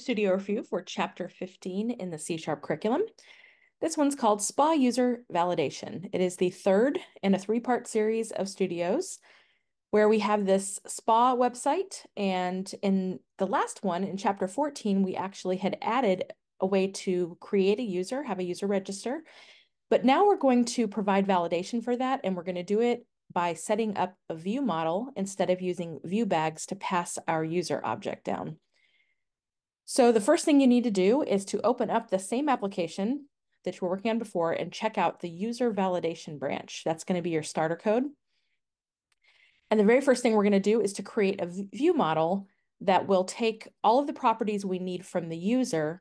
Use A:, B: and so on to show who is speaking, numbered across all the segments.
A: Studio Review for Chapter 15 in the C-Sharp curriculum. This one's called SPA User Validation. It is the third in a three-part series of studios where we have this SPA website. And in the last one, in Chapter 14, we actually had added a way to create a user, have a user register. But now we're going to provide validation for that, and we're going to do it by setting up a view model instead of using view bags to pass our user object down. So the first thing you need to do is to open up the same application that you were working on before and check out the user validation branch. That's going to be your starter code. And the very first thing we're going to do is to create a view model that will take all of the properties we need from the user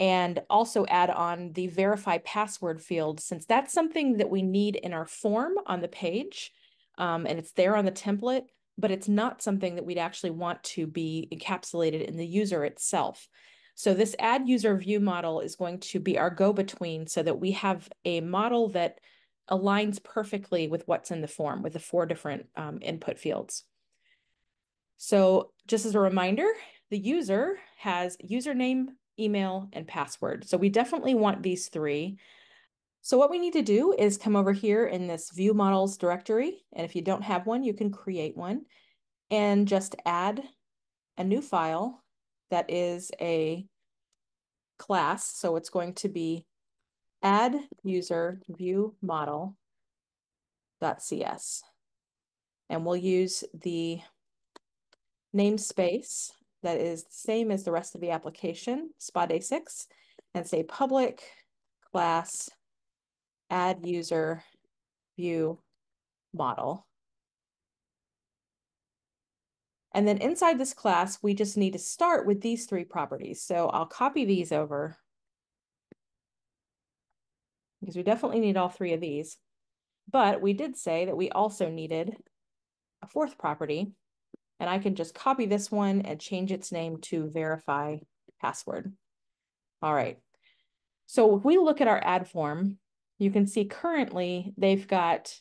A: and also add on the verify password field since that's something that we need in our form on the page um, and it's there on the template, but it's not something that we'd actually want to be encapsulated in the user itself. So this add user view model is going to be our go-between so that we have a model that aligns perfectly with what's in the form with the four different um, input fields. So just as a reminder, the user has username, email, and password. So we definitely want these three. So what we need to do is come over here in this view models directory. And if you don't have one, you can create one and just add a new file that is a class. So it's going to be add user view model .cs. And we'll use the namespace that is the same as the rest of the application, SPA-Day6, and say public class add user view model. And then inside this class, we just need to start with these three properties. So I'll copy these over because we definitely need all three of these. But we did say that we also needed a fourth property, and I can just copy this one and change its name to verify password. All right. So if we look at our add form, you can see currently they've got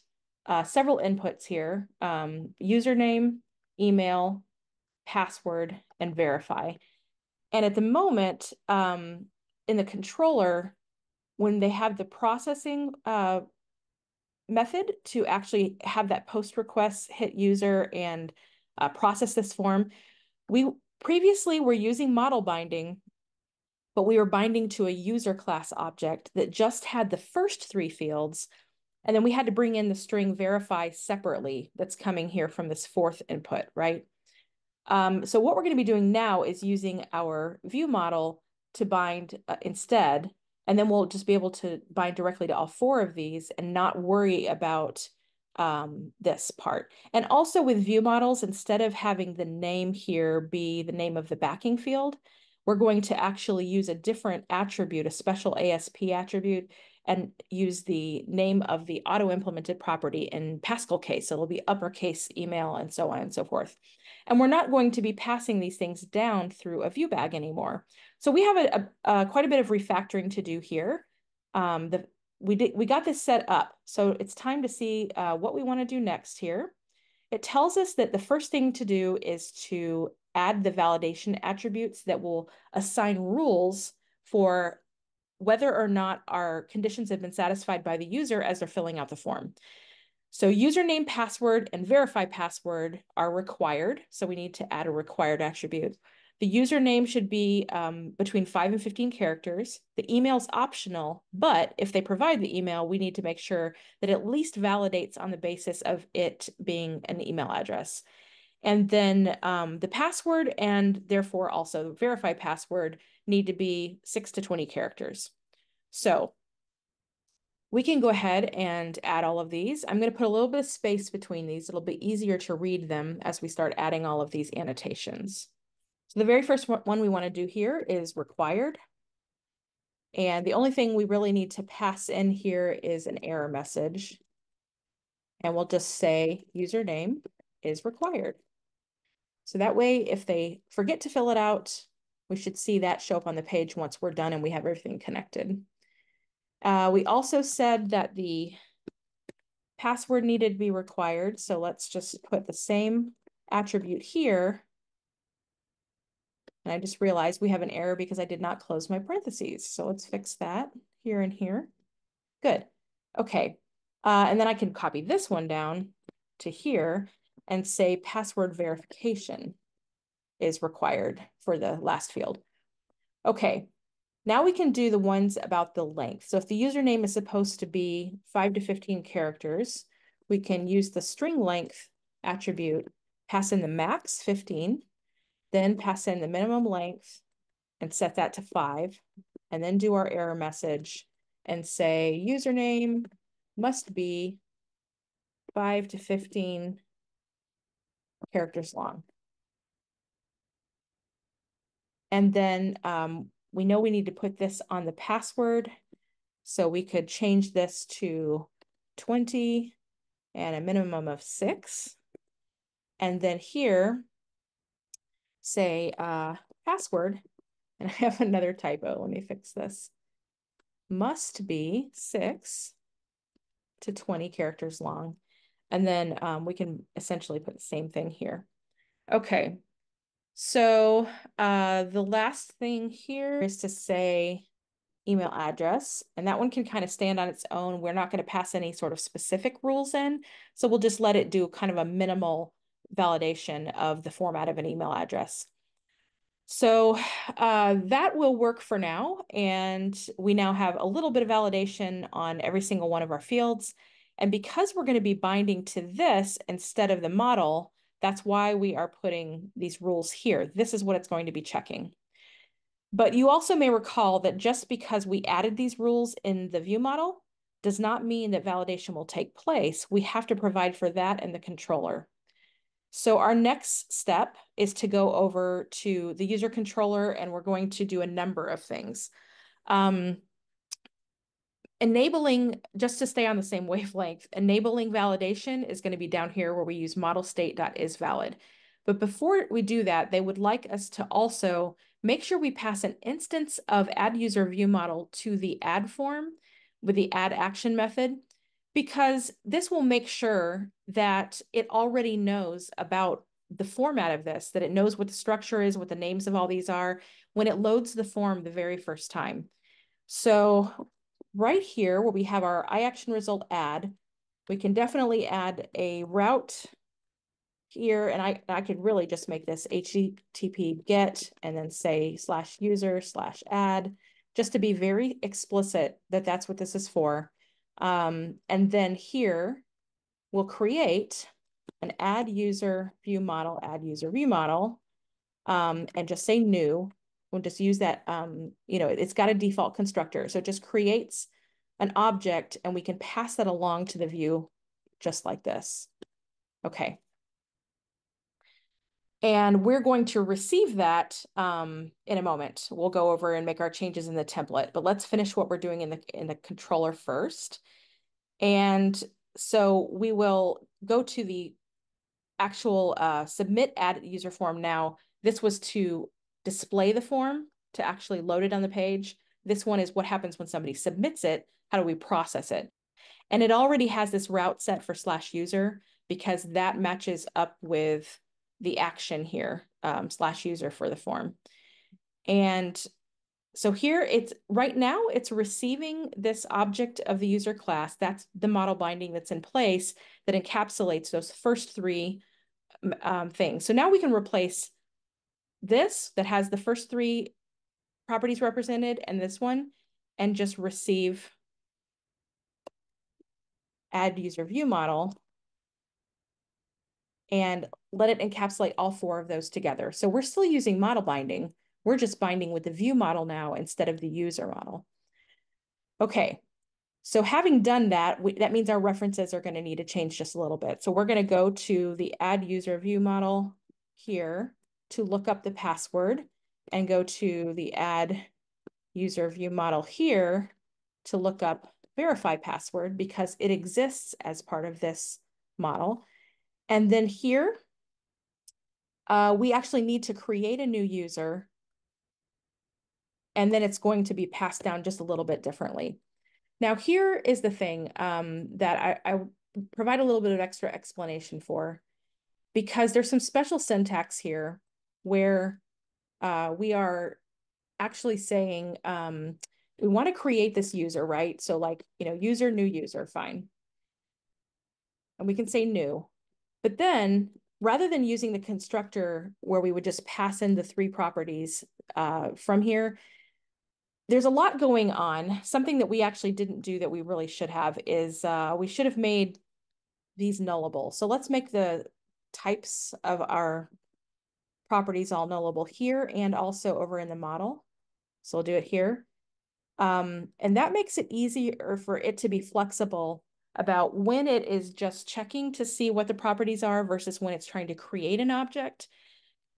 A: uh, several inputs here, um, username, email, password, and verify. And at the moment, um, in the controller, when they have the processing uh, method to actually have that post request hit user and uh, process this form, we previously were using model binding, but we were binding to a user class object that just had the first three fields. And then we had to bring in the string verify separately that's coming here from this fourth input, right? Um, so what we're going to be doing now is using our view model to bind uh, instead and then we'll just be able to bind directly to all four of these and not worry about um, this part. And also with view models, instead of having the name here be the name of the backing field, we're going to actually use a different attribute, a special ASP attribute, and use the name of the auto-implemented property in Pascal case. So it'll be uppercase email and so on and so forth. And we're not going to be passing these things down through a view bag anymore. So we have a, a, a quite a bit of refactoring to do here. Um, the, we, did, we got this set up. So it's time to see uh, what we want to do next here. It tells us that the first thing to do is to add the validation attributes that will assign rules for whether or not our conditions have been satisfied by the user as they're filling out the form. So username, password, and verify password are required. So we need to add a required attribute. The username should be um, between 5 and 15 characters. The email is optional, but if they provide the email, we need to make sure that at least validates on the basis of it being an email address. And then um, the password and therefore also verify password need to be 6 to 20 characters. So we can go ahead and add all of these. I'm going to put a little bit of space between these. It'll be easier to read them as we start adding all of these annotations. So the very first one we want to do here is required. And the only thing we really need to pass in here is an error message. And we'll just say username is required. So that way, if they forget to fill it out, we should see that show up on the page once we're done and we have everything connected. Uh, we also said that the password needed to be required. So let's just put the same attribute here And I just realized we have an error because I did not close my parentheses. So let's fix that here and here. Good. Okay. Uh, and then I can copy this one down to here and say password verification is required for the last field. Okay, now we can do the ones about the length. So if the username is supposed to be 5 to 15 characters, we can use the string length attribute, pass in the max 15, then pass in the minimum length and set that to 5, and then do our error message and say username must be 5 to 15 characters long. And then um, we know we need to put this on the password. So we could change this to 20 and a minimum of six. And then here, say uh, password, and I have another typo. Let me fix this. Must be six to 20 characters long. And then um, we can essentially put the same thing here. Okay, so uh, the last thing here is to say email address, and that one can kind of stand on its own. We're not going to pass any sort of specific rules in, so we'll just let it do kind of a minimal validation of the format of an email address. So uh, that will work for now, and we now have a little bit of validation on every single one of our fields. And because we're going to be binding to this instead of the model, that's why we are putting these rules here. This is what it's going to be checking. But you also may recall that just because we added these rules in the view model does not mean that validation will take place. We have to provide for that in the controller. So our next step is to go over to the user controller and we're going to do a number of things. Um, enabling, just to stay on the same wavelength, enabling validation is going to be down here where we use model state.isValid. But before we do that, they would like us to also make sure we pass an instance of add user view model to the add form with the add action method, because this will make sure that it already knows about the format of this, that it knows what the structure is, what the names of all these are, when it loads the form the very first time. So right here where we have our iAction result add, we can definitely add a route here. And I, I could really just make this HTTP get and then say slash user slash add, just to be very explicit that that's what this is for. Um, and then here we'll create an add user view model, add user view model, um, and just say new we'll just use that, um, you know, it's got a default constructor. So it just creates an object and we can pass that along to the view just like this. Okay. And we're going to receive that um, in a moment. We'll go over and make our changes in the template, but let's finish what we're doing in the, in the controller first. And so we will go to the actual uh, submit add user form now. This was to display the form to actually load it on the page. This one is what happens when somebody submits it. How do we process it? And it already has this route set for slash user because that matches up with the action here, um, slash user for the form. And so here it's right now it's receiving this object of the user class. That's the model binding that's in place that encapsulates those first three um, things. So now we can replace this that has the first three properties represented and this one, and just receive add user view model and let it encapsulate all four of those together. So we're still using model binding. We're just binding with the view model now instead of the user model. Okay, so having done that, we, that means our references are going to need to change just a little bit. So we're going to go to the add user view model here to look up the password and go to the add user view model here to look up verify password because it exists as part of this model. And then here, uh, we actually need to create a new user and then it's going to be passed down just a little bit differently. Now here is the thing um, that I, I provide a little bit of extra explanation for because there's some special syntax here where uh, we are actually saying um, we want to create this user, right? So like, you know, user, new user, fine. And we can say new. But then rather than using the constructor where we would just pass in the three properties uh, from here, there's a lot going on. Something that we actually didn't do that we really should have is uh, we should have made these nullable. So let's make the types of our properties all nullable here and also over in the model. So we'll do it here. Um, and that makes it easier for it to be flexible about when it is just checking to see what the properties are versus when it's trying to create an object.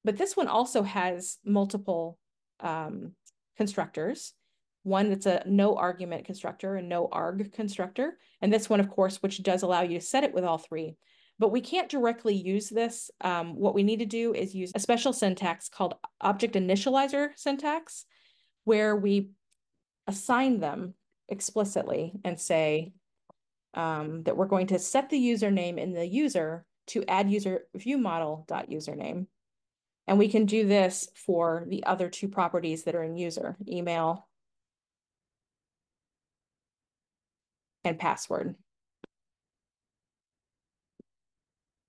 A: But this one also has multiple um, constructors. One that's a no argument constructor and no arg constructor. And this one, of course, which does allow you to set it with all three. But we can't directly use this. Um, what we need to do is use a special syntax called object initializer syntax, where we assign them explicitly and say um, that we're going to set the username in the user to add user view model dot username. And we can do this for the other two properties that are in user, email and password.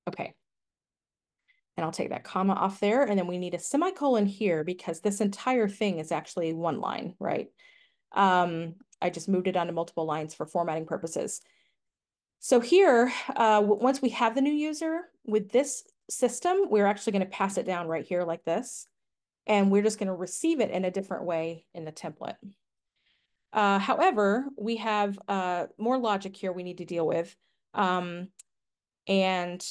A: Okay. And I'll take that comma off there. And then we need a semicolon here because this entire thing is actually one line, right? Um, I just moved it onto multiple lines for formatting purposes. So here, uh, once we have the new user with this system, we're actually going to pass it down right here like this. And we're just going to receive it in a different way in the template. Uh, however, we have uh, more logic here we need to deal with. Um, and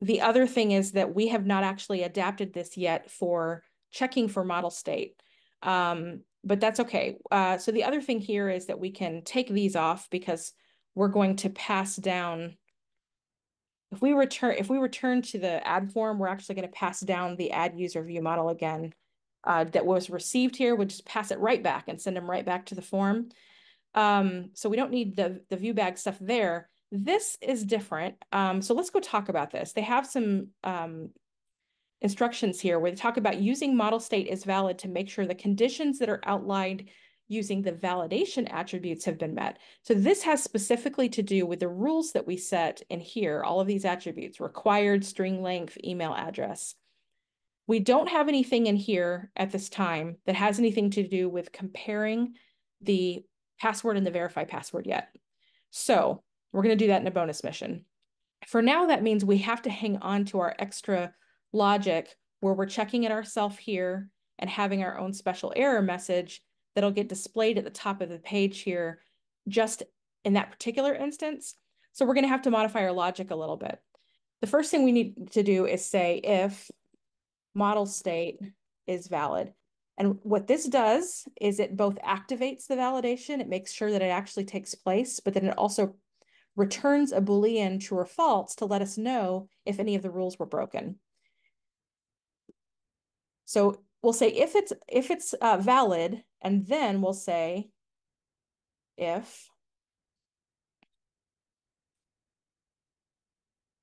A: the other thing is that we have not actually adapted this yet for checking for model state. Um, but that's okay. Uh, so the other thing here is that we can take these off because we're going to pass down. If we return, if we return to the add form, we're actually going to pass down the add user view model again uh, that was received here. We'll just pass it right back and send them right back to the form. Um, so we don't need the, the view bag stuff there. This is different. Um, so let's go talk about this. They have some um, instructions here where they talk about using model state is valid to make sure the conditions that are outlined using the validation attributes have been met. So this has specifically to do with the rules that we set in here, all of these attributes, required, string length, email address. We don't have anything in here at this time that has anything to do with comparing the password and the verify password yet. So we're going to do that in a bonus mission. For now, that means we have to hang on to our extra logic where we're checking it ourselves here and having our own special error message that'll get displayed at the top of the page here just in that particular instance. So we're going to have to modify our logic a little bit. The first thing we need to do is say if model state is valid. And what this does is it both activates the validation, it makes sure that it actually takes place, but then it also returns a Boolean true or false to let us know if any of the rules were broken. So we'll say if it's if it's uh, valid, and then we'll say if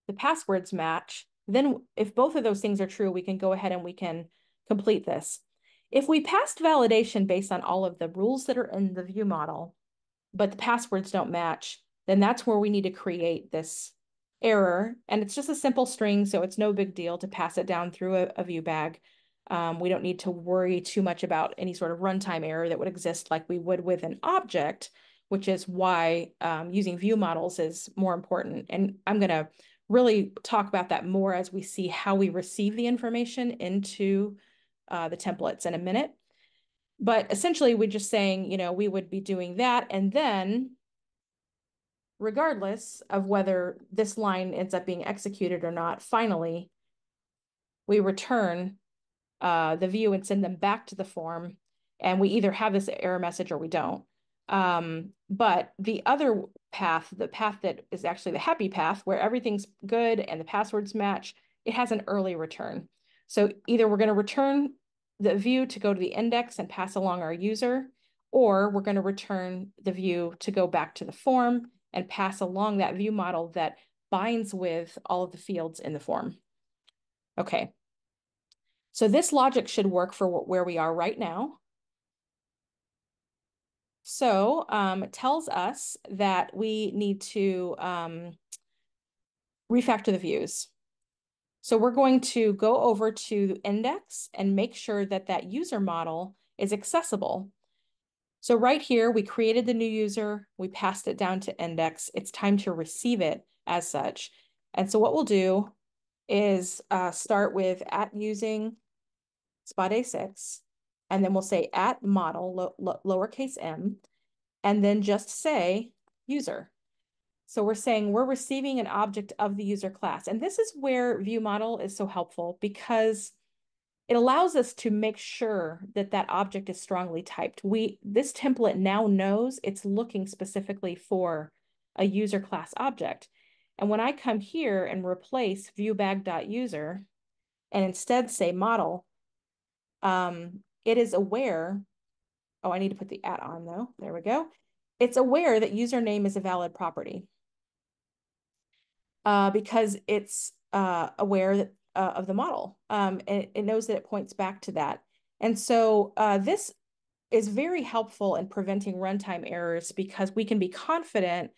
A: the passwords match, then if both of those things are true, we can go ahead and we can complete this. If we passed validation based on all of the rules that are in the view model, but the passwords don't match, then that's where we need to create this error. And it's just a simple string, so it's no big deal to pass it down through a, a view bag. Um, we don't need to worry too much about any sort of runtime error that would exist like we would with an object, which is why um, using view models is more important. And I'm going to really talk about that more as we see how we receive the information into uh, the templates in a minute. But essentially, we're just saying, you know, we would be doing that. And then, regardless of whether this line ends up being executed or not, finally, we return uh, the view and send them back to the form. And we either have this error message or we don't. Um, but the other path, the path that is actually the happy path where everything's good and the passwords match, it has an early return. So either we're going to return the view to go to the index and pass along our user, or we're going to return the view to go back to the form and pass along that view model that binds with all of the fields in the form. Okay, So this logic should work for where we are right now. So um, tells us that we need to um, refactor the views. So we're going to go over to index and make sure that that user model is accessible. So right here, we created the new user, we passed it down to index. It's time to receive it as such. And so what we'll do is uh, start with at using SpaDay6, and then we'll say at model, lo lo lowercase m, and then just say user. So we're saying we're receiving an object of the user class. And this is where view model is so helpful because it allows us to make sure that that object is strongly typed. We This template now knows it's looking specifically for a user class object. And when I come here and replace viewbag.user and instead say model, um, it is aware, oh, I need to put the at on though. There we go. It's aware that username is a valid property uh, because it's uh, aware that, uh, of the model. Um, and it knows that it points back to that. And so uh, this is very helpful in preventing runtime errors because we can be confident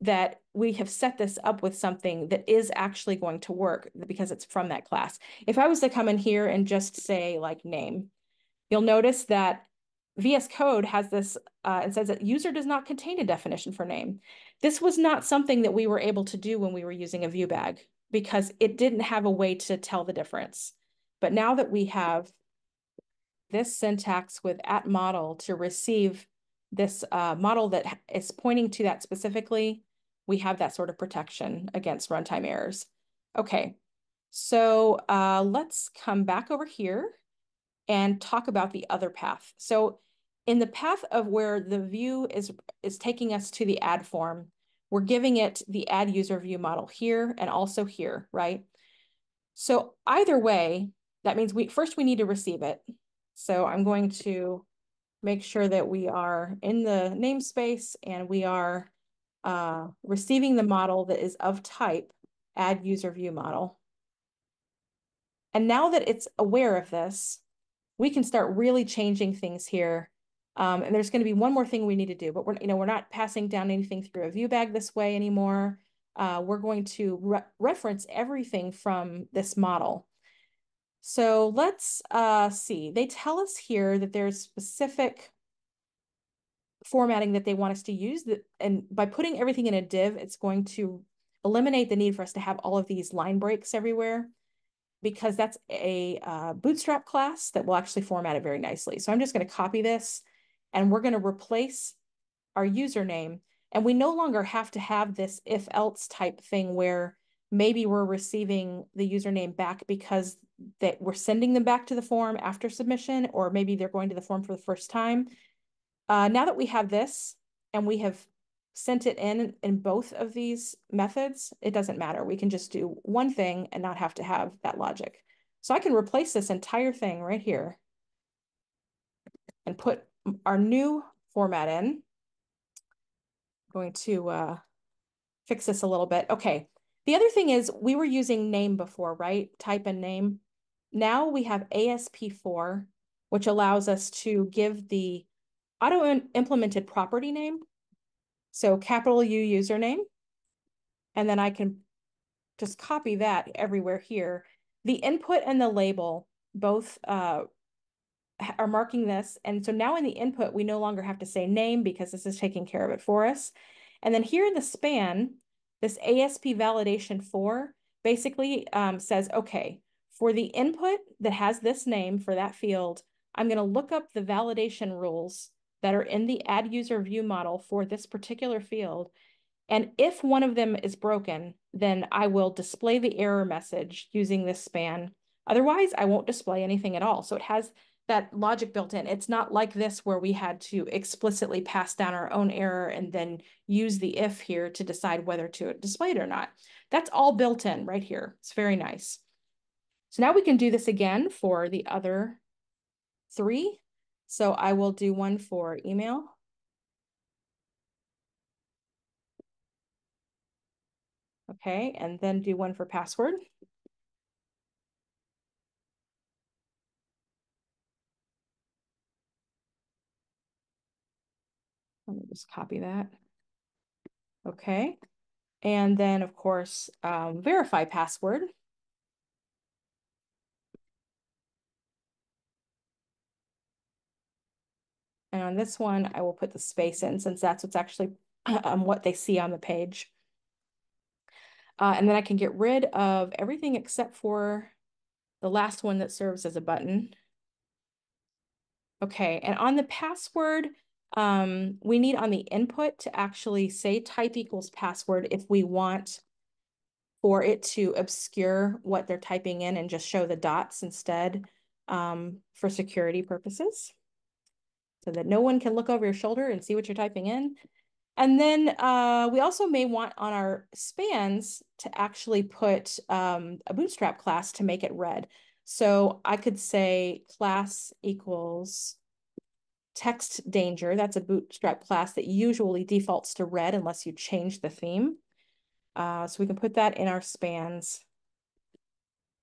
A: that we have set this up with something that is actually going to work because it's from that class. If I was to come in here and just say like name, you'll notice that VS Code has this uh, and says that user does not contain a definition for name. This was not something that we were able to do when we were using a view bag because it didn't have a way to tell the difference. But now that we have this syntax with at model to receive this uh, model that is pointing to that specifically, we have that sort of protection against runtime errors. Okay, so uh, let's come back over here and talk about the other path. So in the path of where the view is, is taking us to the add form, we're giving it the add user view model here and also here, right? So either way, that means we first we need to receive it. So I'm going to make sure that we are in the namespace and we are uh, receiving the model that is of type add user view model. And now that it's aware of this, we can start really changing things here. Um, and there's going to be one more thing we need to do, but we're, you know, we're not passing down anything through a view bag this way anymore. Uh, we're going to re reference everything from this model. So let's uh, see. They tell us here that there's specific formatting that they want us to use. That, and by putting everything in a div, it's going to eliminate the need for us to have all of these line breaks everywhere because that's a uh, bootstrap class that will actually format it very nicely. So I'm just going to copy this and we're going to replace our username. And we no longer have to have this if else type thing where maybe we're receiving the username back because that we're sending them back to the form after submission, or maybe they're going to the form for the first time. Uh, now that we have this and we have sent it in in both of these methods, it doesn't matter. We can just do one thing and not have to have that logic. So I can replace this entire thing right here and put our new format in. I'm going to uh, fix this a little bit. Okay. The other thing is we were using name before, right? Type and name. Now we have asp-for, which allows us to give the auto-implemented property name so capital U username, and then I can just copy that everywhere here. The input and the label both uh, are marking this. And so now in the input, we no longer have to say name because this is taking care of it for us. And then here in the span, this ASP validation for basically um, says, okay, for the input that has this name for that field, I'm going to look up the validation rules that are in the add user view model for this particular field. And if one of them is broken, then I will display the error message using this span. Otherwise, I won't display anything at all. So it has that logic built in. It's not like this where we had to explicitly pass down our own error and then use the if here to decide whether to display it or not. That's all built in right here. It's very nice. So now we can do this again for the other three. So I will do one for email. Okay, and then do one for password. Let me just copy that. Okay. And then, of course, um, verify password. And on this one, I will put the space in since that's what's actually um, what they see on the page. Uh, and then I can get rid of everything except for the last one that serves as a button. Okay, and on the password, um, we need on the input to actually say type equals password if we want for it to obscure what they're typing in and just show the dots instead um, for security purposes so that no one can look over your shoulder and see what you're typing in. And then uh, we also may want on our spans to actually put um, a bootstrap class to make it red. So I could say class equals text danger. That's a bootstrap class that usually defaults to red unless you change the theme. Uh, so we can put that in our spans.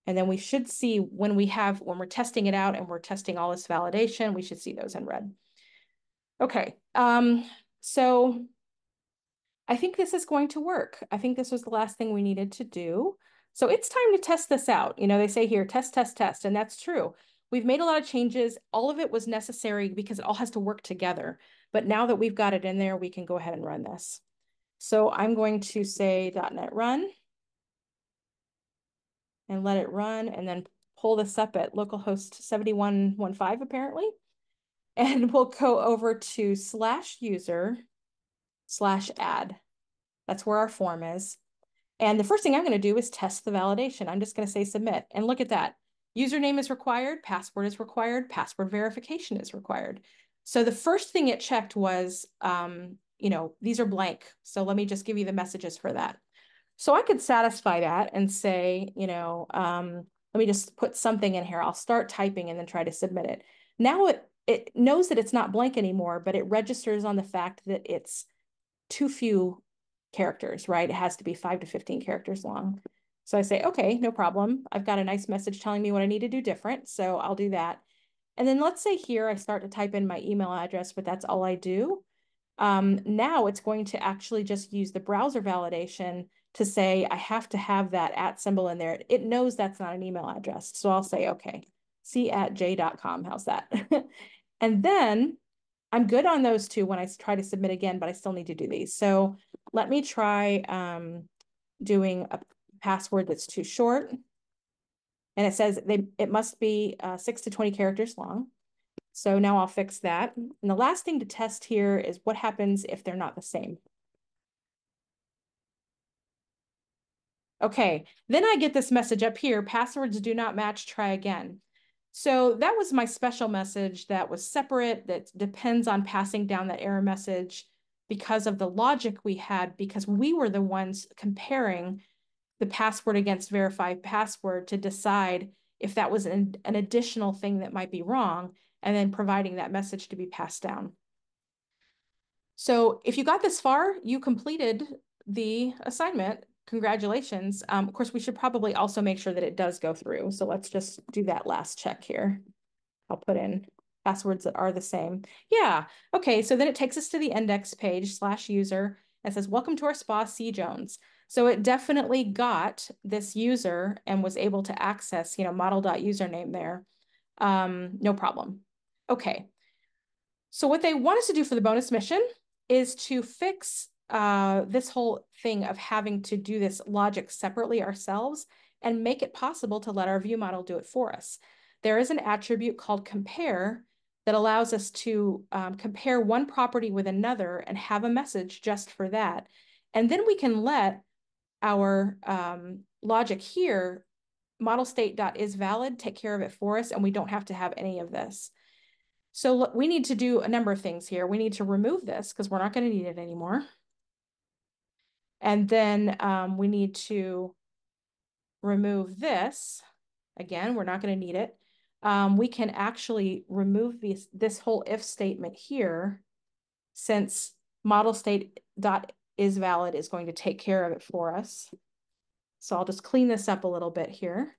A: And then we should see when we have, when we're testing it out and we're testing all this validation, we should see those in red. Okay, um, so I think this is going to work. I think this was the last thing we needed to do. So it's time to test this out. You know, they say here, test, test, test, and that's true. We've made a lot of changes. All of it was necessary because it all has to work together. But now that we've got it in there, we can go ahead and run this. So I'm going to say .NET run and let it run and then pull this up at localhost 7115 apparently. And we'll go over to slash user slash add. That's where our form is. And the first thing I'm going to do is test the validation. I'm just going to say submit. And look at that. Username is required, password is required, password verification is required. So the first thing it checked was, um, you know, these are blank. So let me just give you the messages for that. So I could satisfy that and say, you know, um, let me just put something in here. I'll start typing and then try to submit it. Now it it knows that it's not blank anymore, but it registers on the fact that it's too few characters, right? It has to be five to 15 characters long. So I say, okay, no problem. I've got a nice message telling me what I need to do different. So I'll do that. And then let's say here I start to type in my email address, but that's all I do. Um, now it's going to actually just use the browser validation to say I have to have that at symbol in there. It knows that's not an email address. So I'll say, okay, c at j.com. How's that? and then I'm good on those two when I try to submit again, but I still need to do these. So let me try um, doing a password that's too short. And it says they it must be uh, six to 20 characters long. So now I'll fix that. And the last thing to test here is what happens if they're not the same. Okay, then I get this message up here, passwords do not match, try again. So that was my special message that was separate, that depends on passing down that error message because of the logic we had, because we were the ones comparing the password against verify password to decide if that was an, an additional thing that might be wrong, and then providing that message to be passed down. So if you got this far, you completed the assignment. Congratulations. Um, of course, we should probably also make sure that it does go through. So let's just do that last check here. I'll put in passwords that are the same. Yeah, okay, so then it takes us to the index page slash user and says, welcome to our spa, C Jones. So it definitely got this user and was able to access, you know, model.username there. Um, no problem. Okay. So what they want us to do for the bonus mission is to fix uh, this whole thing of having to do this logic separately ourselves and make it possible to let our view model do it for us. There is an attribute called compare that allows us to um, compare one property with another and have a message just for that. And then we can let our um, logic here, model state dot is valid, take care of it for us, and we don't have to have any of this. So we need to do a number of things here. We need to remove this because we're not going to need it anymore. And then um, we need to remove this. Again, we're not going to need it. Um, we can actually remove this, this whole if statement here since model state dot is valid is going to take care of it for us. So I'll just clean this up a little bit here.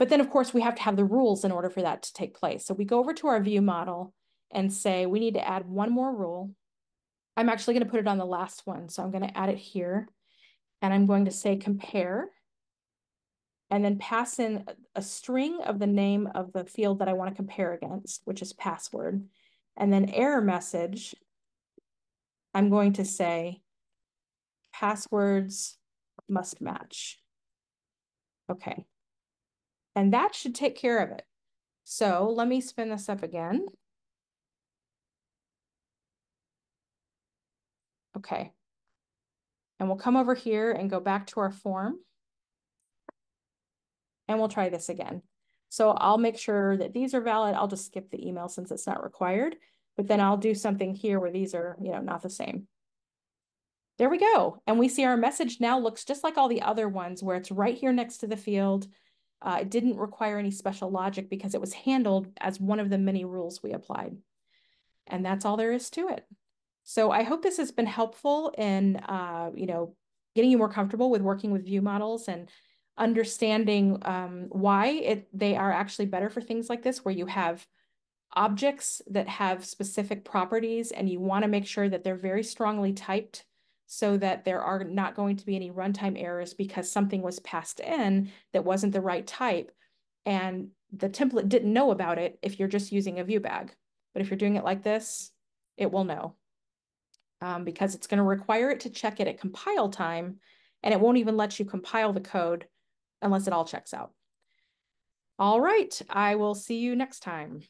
A: But then, of course, we have to have the rules in order for that to take place. So we go over to our view model and say we need to add one more rule. I'm actually going to put it on the last one. So I'm going to add it here and I'm going to say compare and then pass in a string of the name of the field that I want to compare against, which is password. And then error message, I'm going to say passwords must match. Okay. And that should take care of it. So let me spin this up again. Okay. And we'll come over here and go back to our form. And we'll try this again. So I'll make sure that these are valid. I'll just skip the email since it's not required. But then I'll do something here where these are, you know, not the same. There we go. And we see our message now looks just like all the other ones where it's right here next to the field. Uh, it didn't require any special logic because it was handled as one of the many rules we applied. And that's all there is to it. So I hope this has been helpful in, uh, you know, getting you more comfortable with working with view models and understanding um, why it they are actually better for things like this, where you have objects that have specific properties and you want to make sure that they're very strongly typed so that there are not going to be any runtime errors because something was passed in that wasn't the right type and the template didn't know about it if you're just using a view bag. But if you're doing it like this, it will know um, because it's going to require it to check it at compile time and it won't even let you compile the code unless it all checks out. All right, I will see you next time.